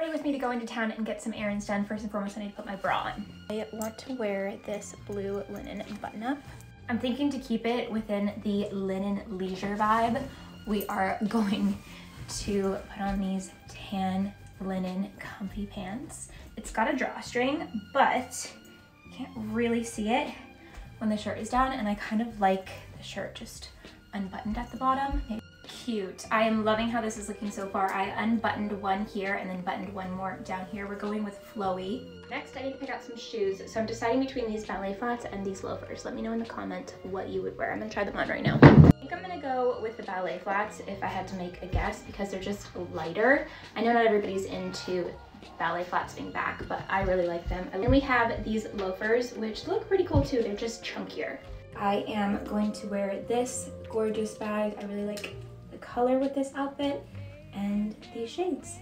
With me to go into town and get some errands done. First and foremost, I need to put my bra on. I want to wear this blue linen button up. I'm thinking to keep it within the linen leisure vibe. We are going to put on these tan linen comfy pants. It's got a drawstring, but you can't really see it when the shirt is down and I kind of like the shirt just unbuttoned at the bottom. Cute. I am loving how this is looking so far. I unbuttoned one here and then buttoned one more down here. We're going with flowy. Next, I need to pick out some shoes. So I'm deciding between these ballet flats and these loafers. Let me know in the comment what you would wear. I'm gonna try them on right now. I think I'm gonna go with the ballet flats if I had to make a guess because they're just lighter. I know not everybody's into ballet flats being back, but I really like them. And then we have these loafers, which look pretty cool too. They're just chunkier. I am going to wear this gorgeous bag. I really like color with this outfit and these shades.